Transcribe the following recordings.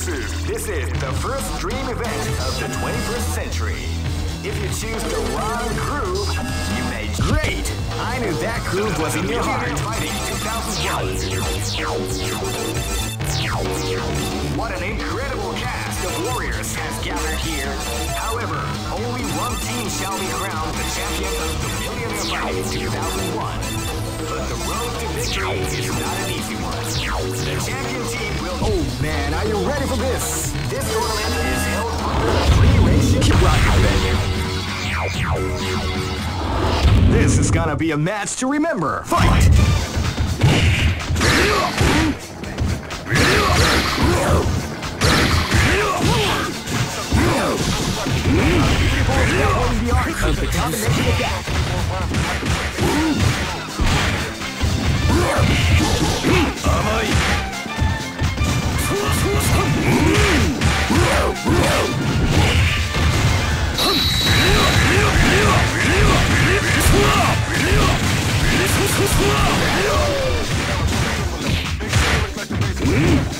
This is this is the first dream event of the 21st century. If you choose the wrong groove, you made great. I knew that groove was in your heart. Fighting 2001. What an incredible cast of warriors has gathered here. However, only one team shall be crowned the champion of the Millionaire Fighting 2001. The road to victory is not an easy one. The champion team will. Oh man, are you ready for this? This tournament is held under a free ratio. Keep rocking, baby. This is gonna be a match to remember. Fight! the art of the combination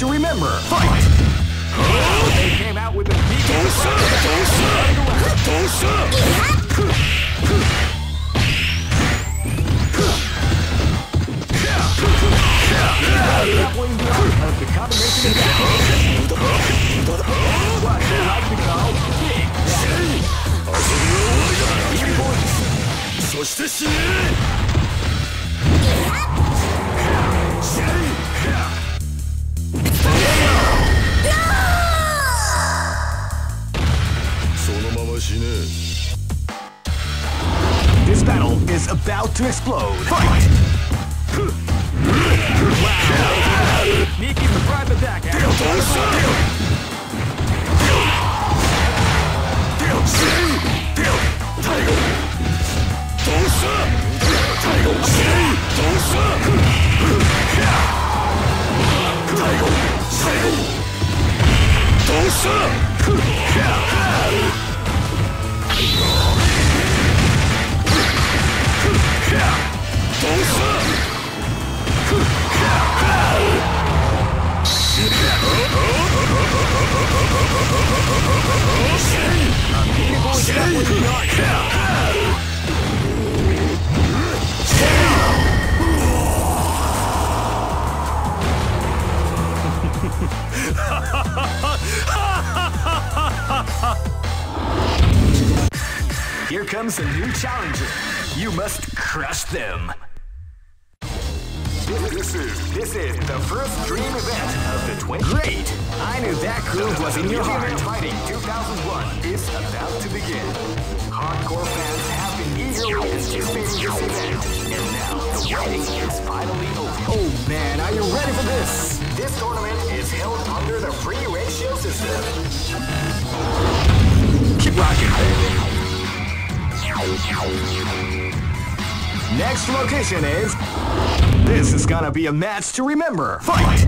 to remember. Fight! They came out with a Grappling the art of the combination attack. What they like to call Big Three points. そして死ね mine. This battle is about to explode. Fight! wow! Sneaky for private back. Tiger! Tiger! Tiger! Here comes a new challenger. You must crush them. This is this is the first dream event of the 20. Great! Knew that groove was in your heart. Fighting 2001 is about to begin. Hardcore fans have been eagerly anticipating this event, and now the waiting is finally over. Oh man, are you ready for this? This tournament is held under the free ratio system. Keep rocking, baby. Next location is. This is gonna be a match to remember. Fight!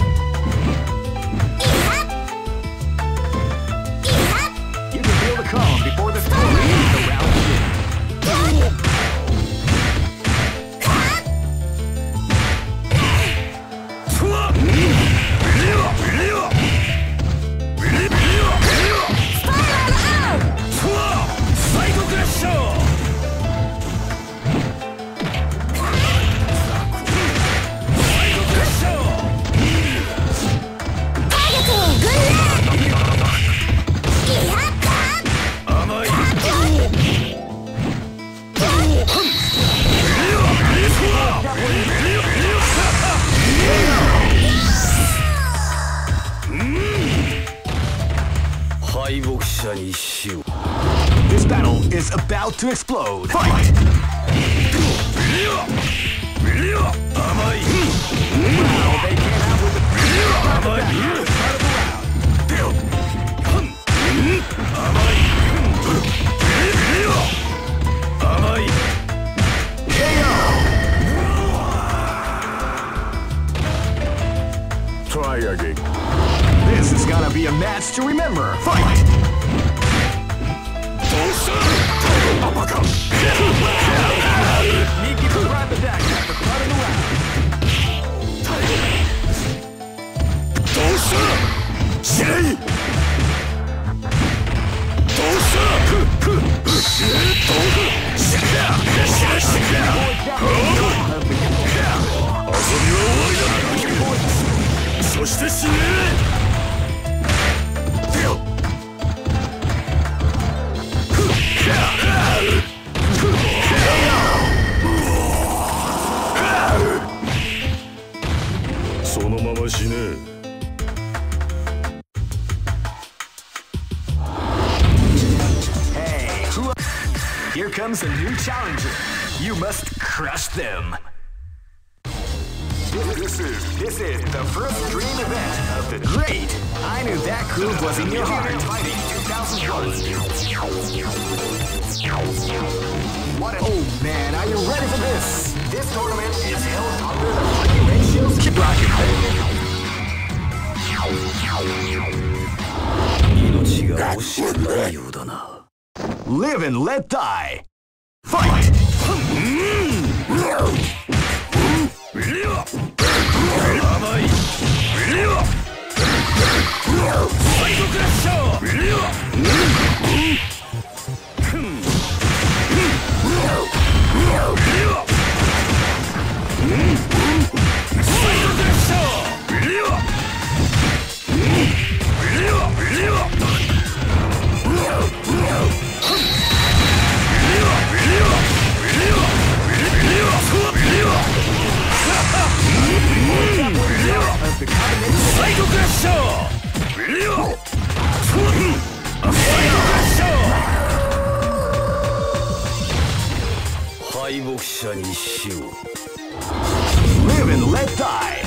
This is this is the first dream event of the great. I knew that groove was in your heart. Fighting 2001. What? oh man, are you ready for this? This tournament is held under the fucking ratios. Keep rocking, baby. Live and let die. Fight. Fight. 甘い。サイドクラッシャーサイドクラッシャーサイドクラッシャー敗北者に死を Live and let die.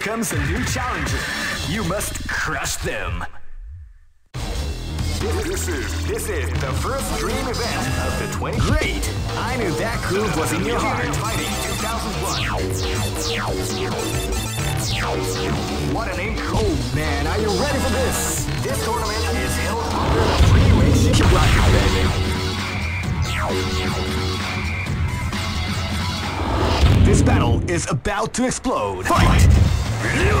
Comes a new challenger. You must crush them. This is this is the first dream event of the 20 Great! I knew that groove was in your heart. Fighting 2001. What an inc- Oh man, are you ready for this? This tournament is held under the free ratio. Keep rocking, baby. This battle is about to explode. Fight! Yeah!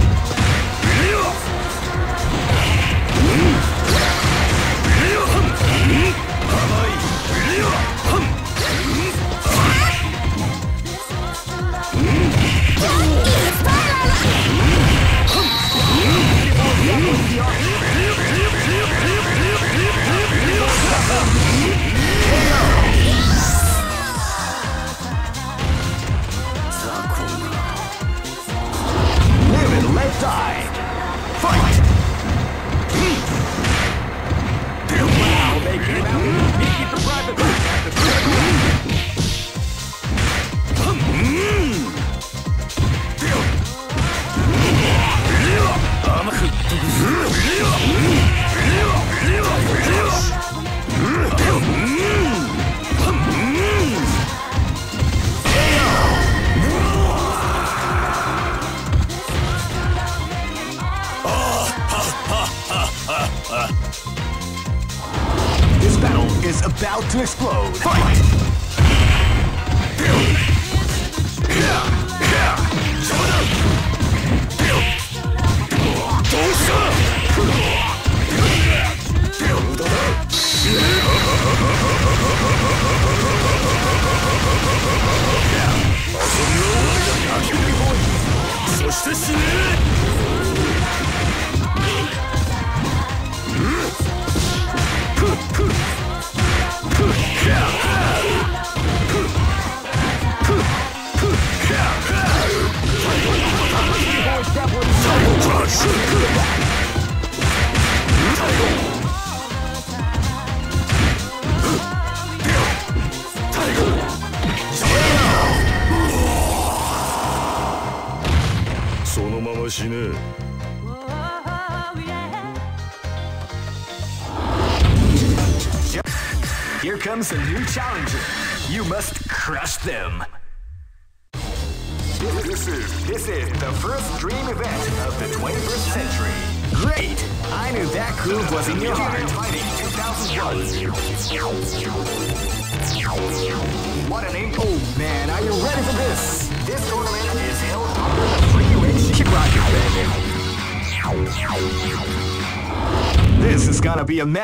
die!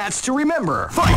stats to remember. Fight!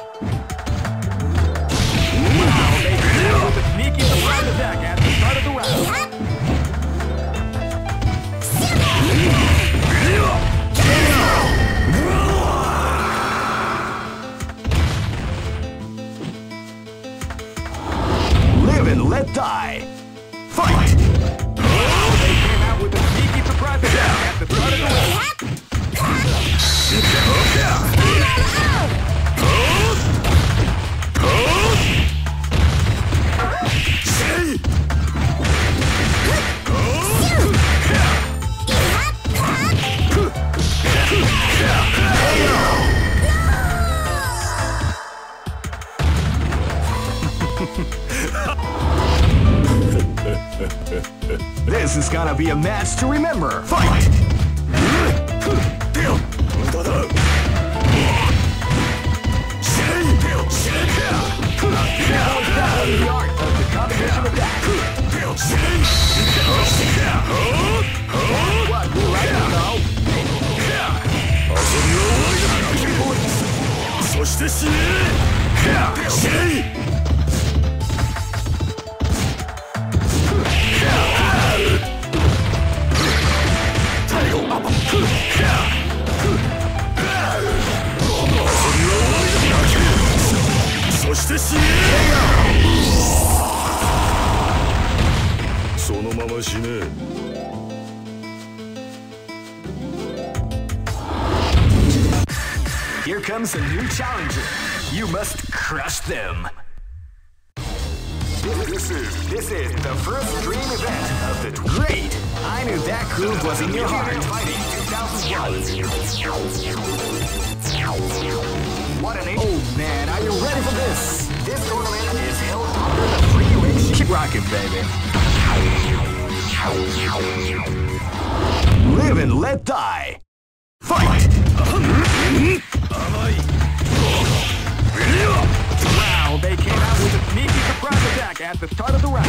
at the start of the round.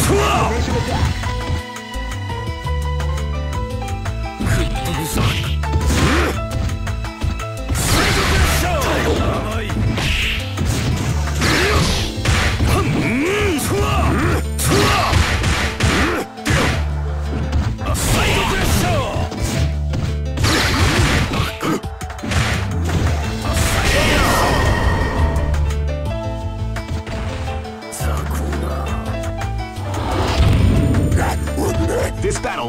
Swap!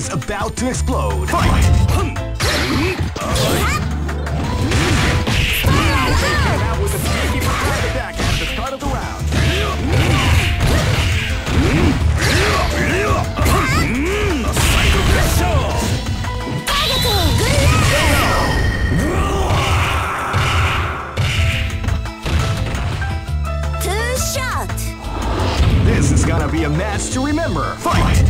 is about to explode. Fight! Came out with a sneaky surprise attack at the start of the round. Psycho Crash! Two shot. This is gonna be a match to remember. Fight!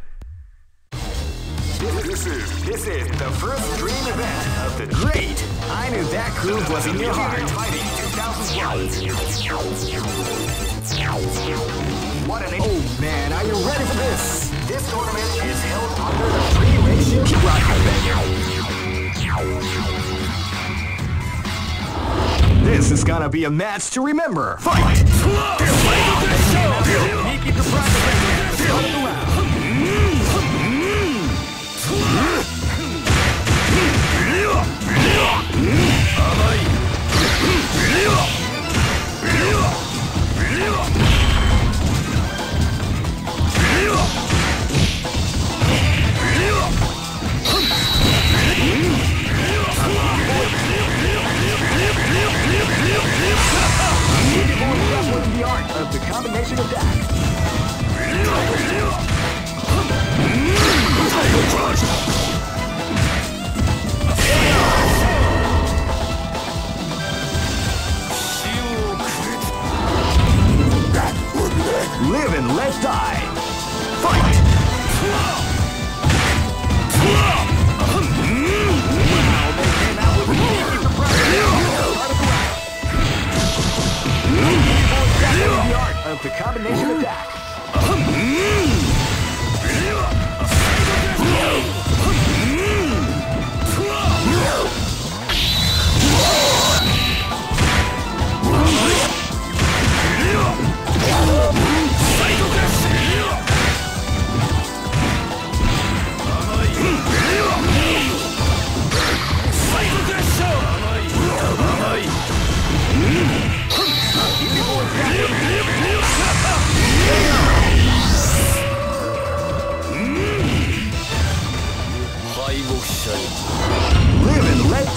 This, is this is the first dream event of the Great! I knew that groove was in your heart. Fighting 2001. What an Oh man, are you ready for this? This tournament is held under the free ratio. Keep This is gonna be a match to remember. Fight! sneaky Crushed! Live and let die. Fight! The combination attack.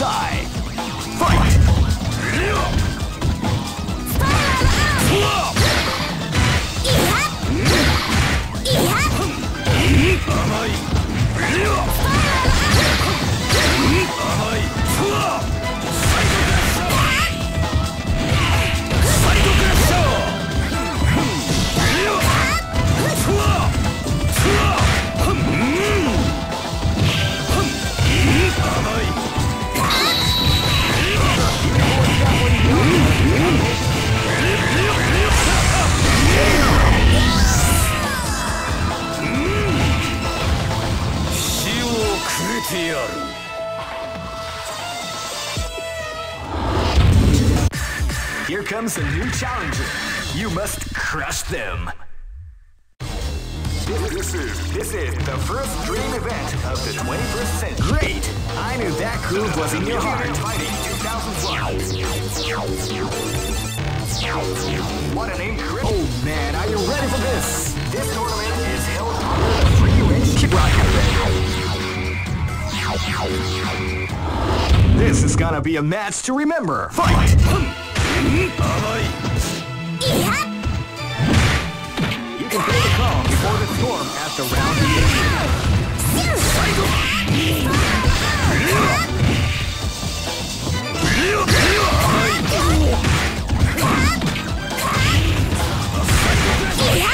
And let Here comes a new challenger. You must crush them. This, is this is the first dream event of the 21st century. Great! I knew that groove was in your heart. Fighting 2001. What an incredible! Oh man, are you ready for this? This tournament is held under the free ratio. Keep rocking, this is gonna be a match to remember. Fight! You can feel the calm before the storm round. Yeah!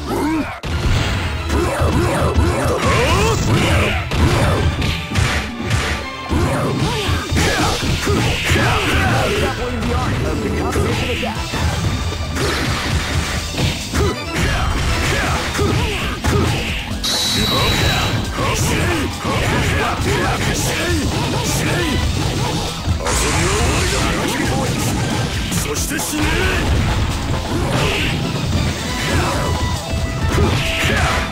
そして死ね。Yeah.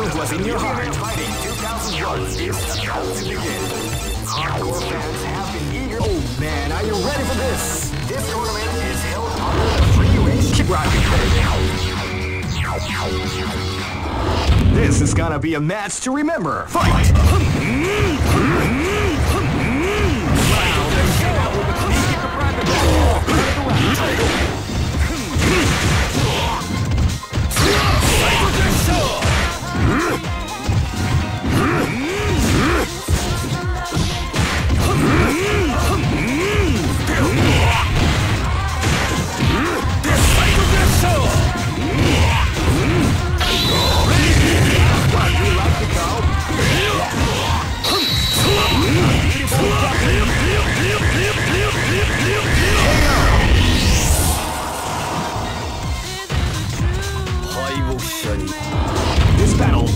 was in your heart. Oh man, are you ready for this? This tournament is held on the freeway. Keep rocking, baby. This is gonna be a match to remember. Fight. Fight. ん?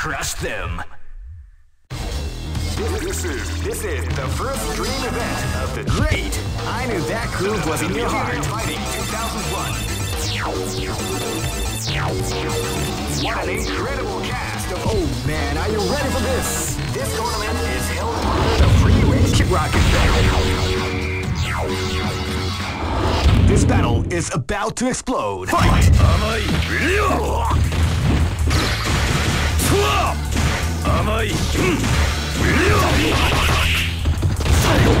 crush them. This is this is the first dream event of the great. I knew that groove was in your heart. Fighting 2001. What an incredible cast of oh man, are you ready for this? This tournament is held on the free range kick rocket. This battle is about to explode. Fight! Fight. 甘いサイオ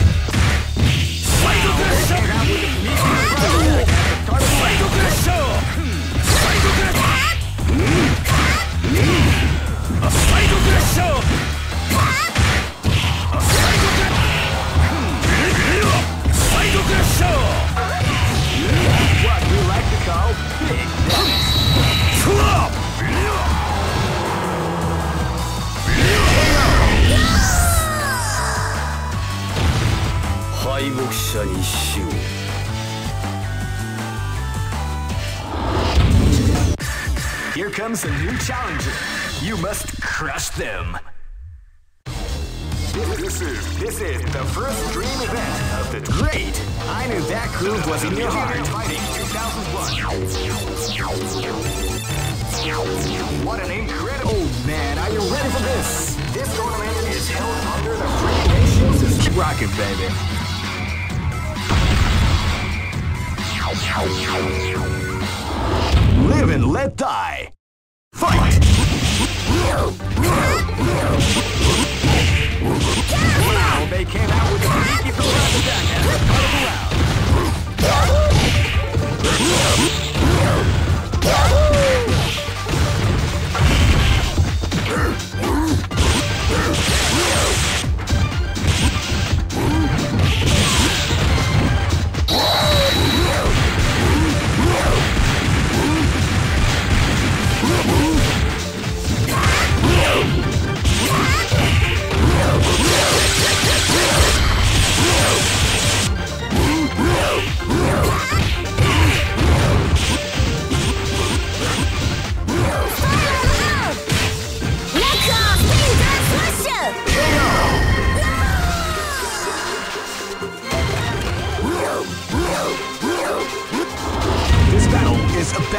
者に死を Here comes a new challenger. You must crush them. This is this is the first dream event of the great. I knew that groove was in your heart. Fighting 2001. What an incredible! Oh man, are you ready for this? This tournament is held under the free ratio system. Keep rocking, baby. Live and let die. Fight! They came out with a sneaky surprise attack.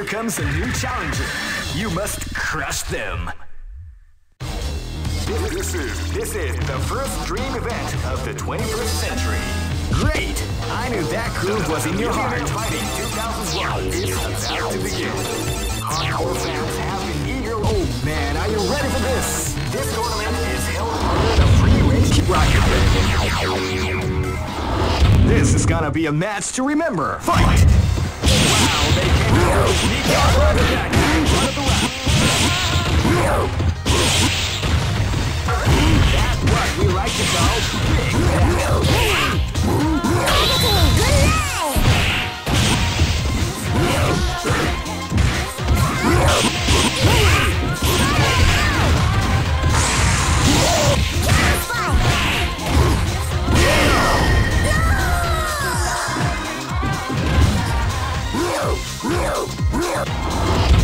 Here comes a new challenger. You must crush them. This is this is the first dream event of the 21st century. Great! I knew that groove was in your heart. Fighting 2001 is about to begin. Hardcore fans have been eager. Oh man, are you ready for this? This tournament is held under the free range. Keep. This is gonna be a match to remember. Fight! That's what we like to call big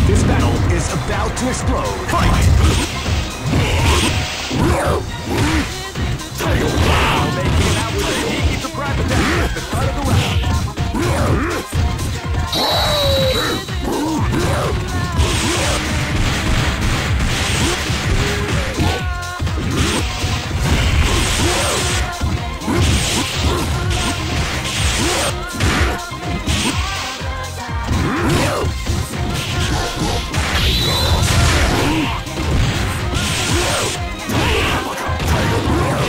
This battle is about to explode. Fight! They out with the start of the round.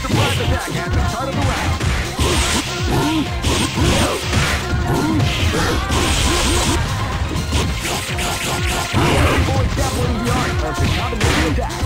Surprise attack at the start of the round. Boy dabbling the art of the attack.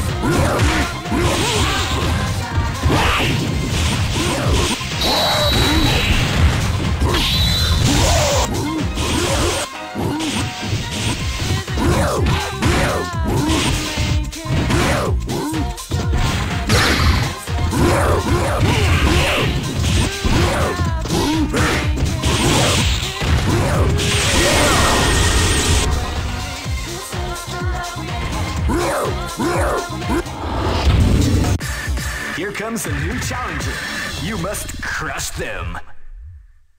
Comes a new challenger. You must crush them.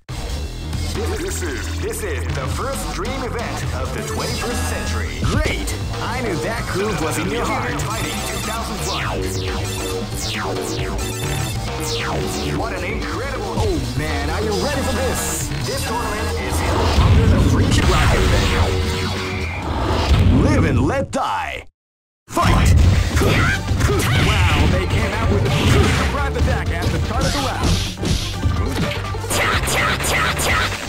This is this is the first dream event of the 21st century. Great! I knew that groove was in your heart. Fighting 2001. What an incredible! Oh man, are you ready for this? This tournament is held under the free rocket Live and let die. Fight! They came out with a surprise attack at the start of the round. Boy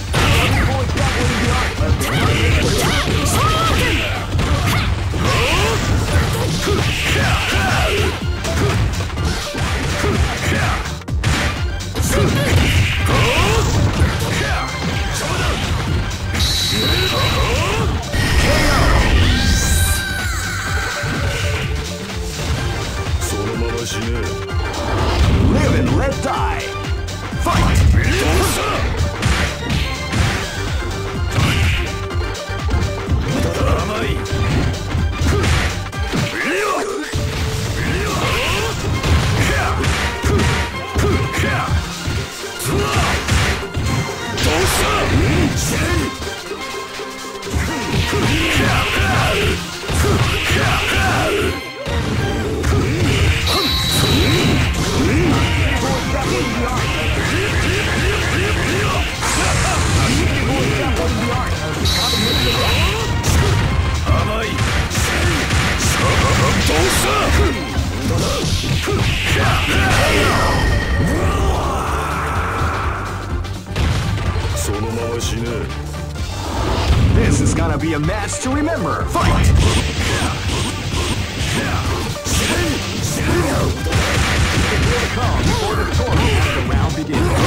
gonna be a match to remember. Fight! As the round begins.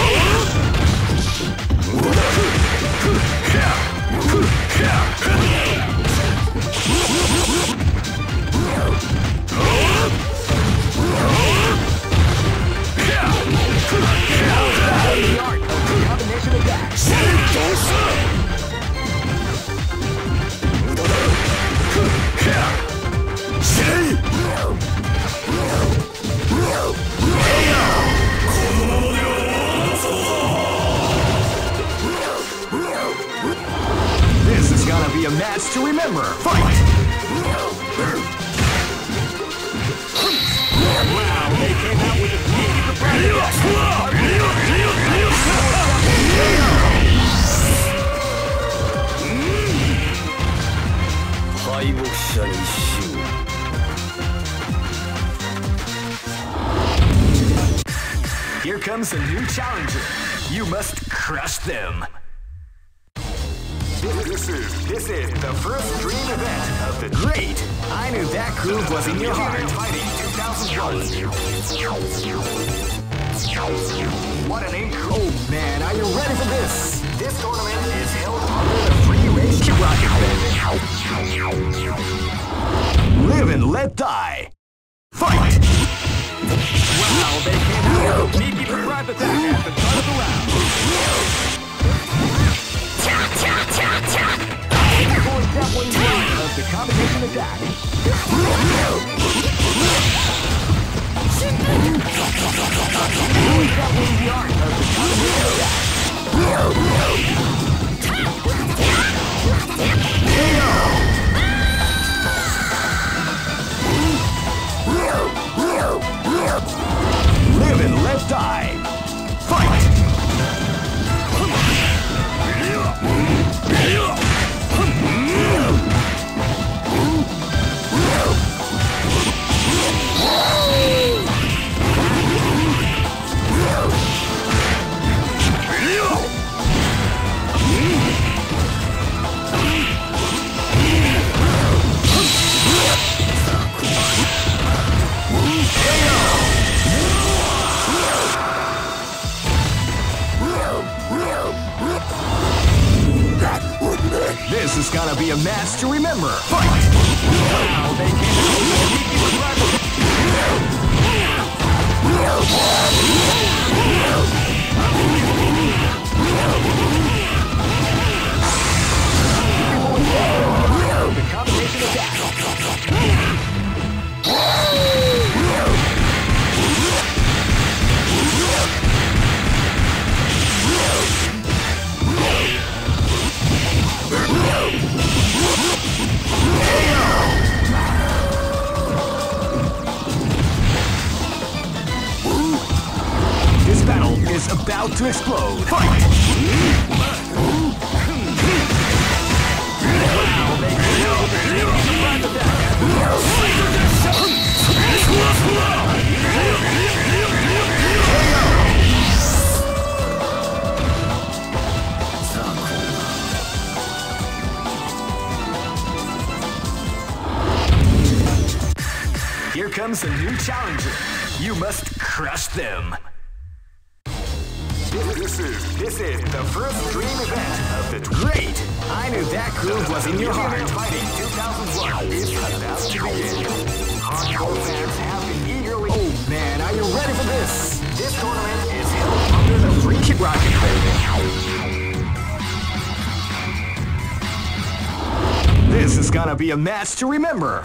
Remember.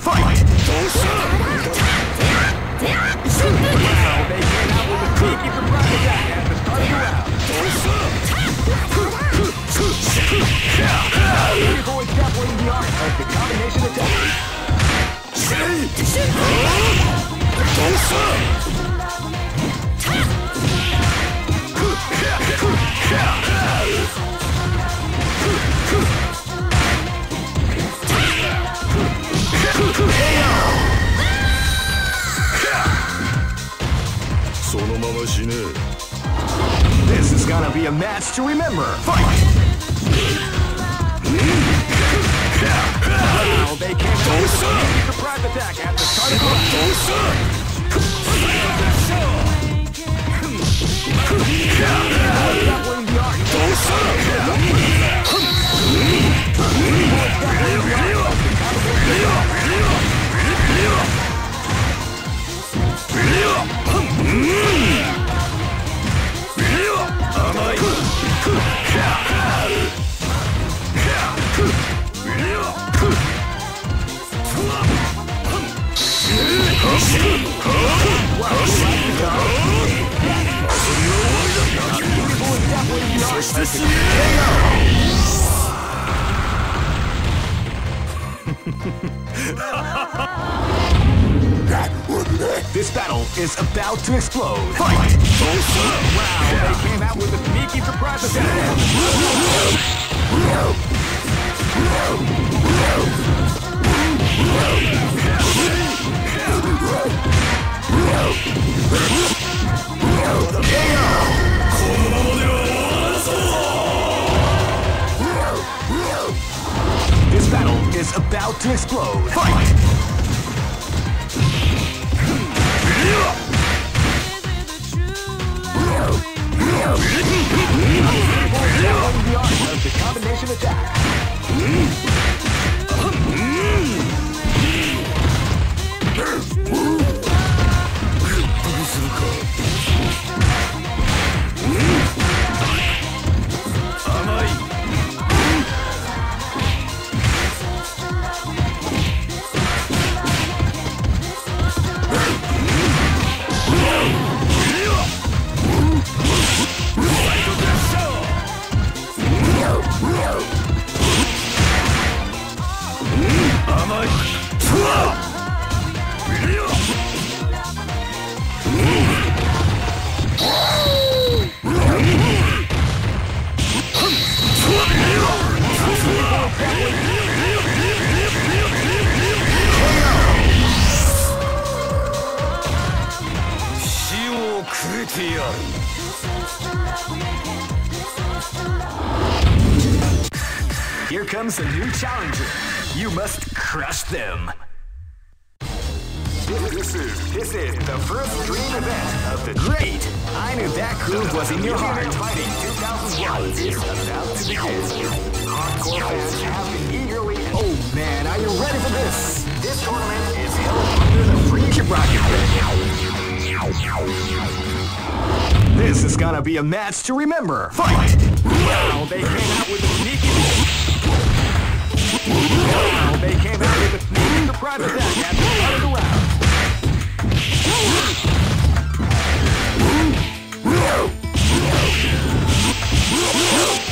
this battle is about to explode. Fight! Oh, wow, they came out with a sneaky surprise attack. This battle is about to explode. Fight! The art of the combination attack. A match to remember. Fight! Wow, they came out with a sneaky. Wow, they came out with a sneaky surprise attack at the start of the round. This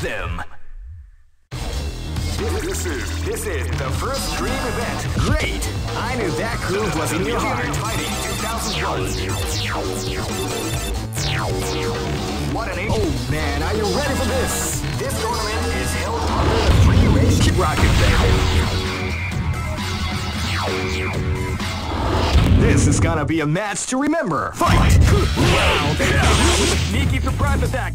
them. This is this is the first dream event. Great! I knew that groove was in your heart. Fighting 2001. What an Oh man, are you ready for this? This tournament is held under the free race. Keep rocking, baby. This is gonna be a match to remember. Fight! Wow, a sneaky surprise attack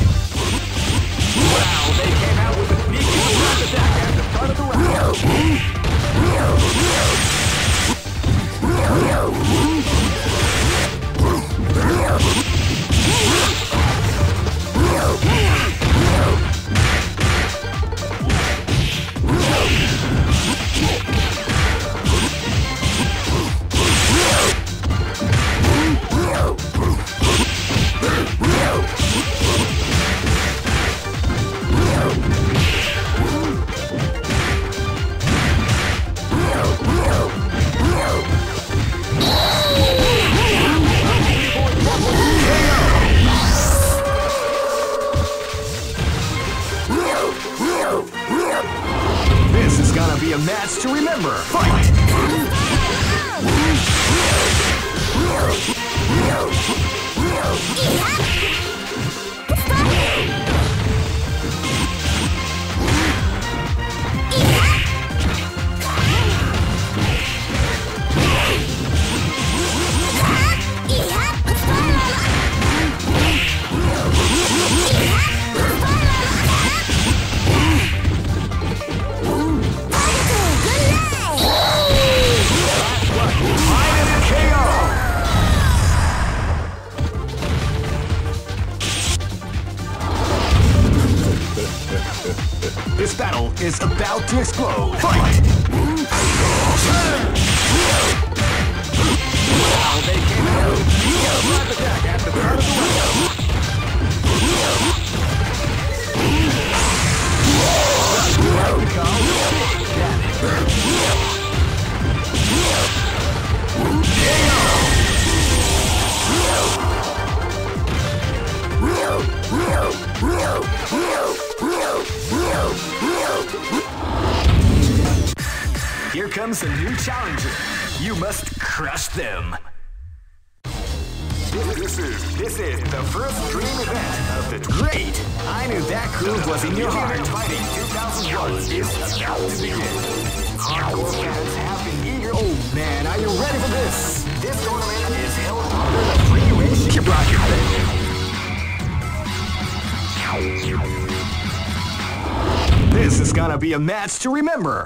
remember,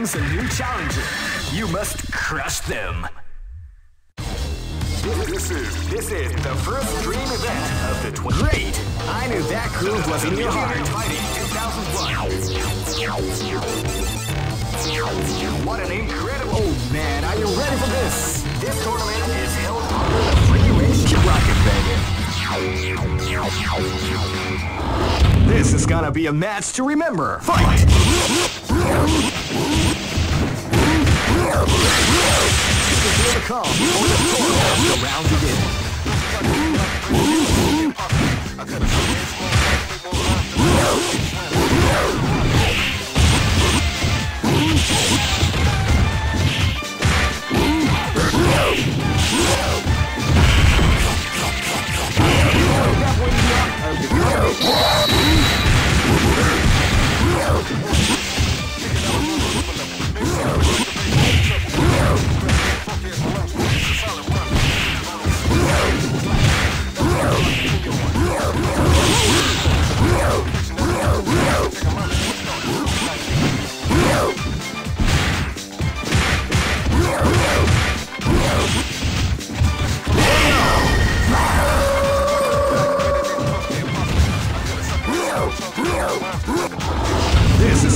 Comes a new challenger. You must crush them. This is this is the first dream event of the 20. Great! I knew that groove was in your heart. Fighting 2001. What an incredible! Oh man, are you ready for this? This tournament is held under the free range. Keep rocking, baby. This is gonna be a match to remember. Fight! Round begins. This is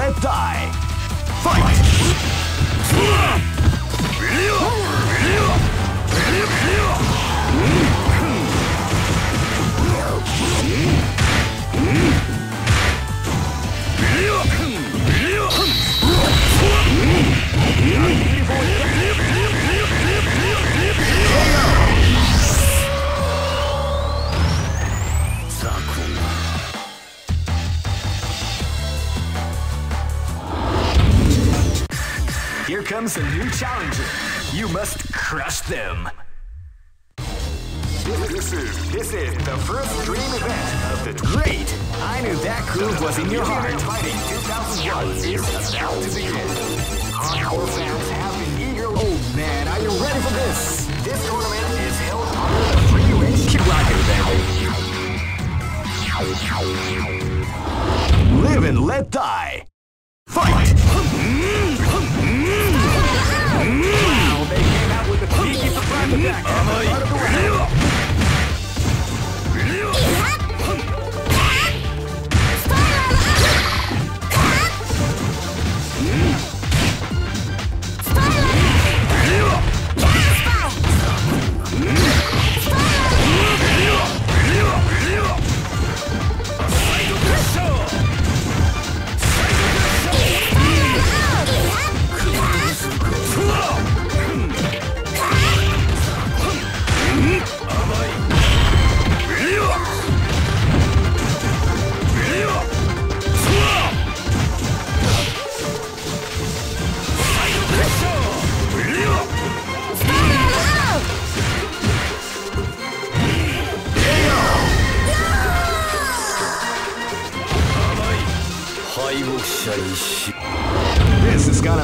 let die. Fight! Here comes a new challenger. You must crush them. This is this is the first dream event of the great. I knew that groove was in your heart. Fighting 2001 is about to begin. Hardcore fans have been eager. Oh man, are you ready for this? This tournament is held under the free range. Keep rocking, baby. Live and let die. Fight! Wow, they came out with a sneaky surprise attack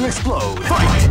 to explode. Fight!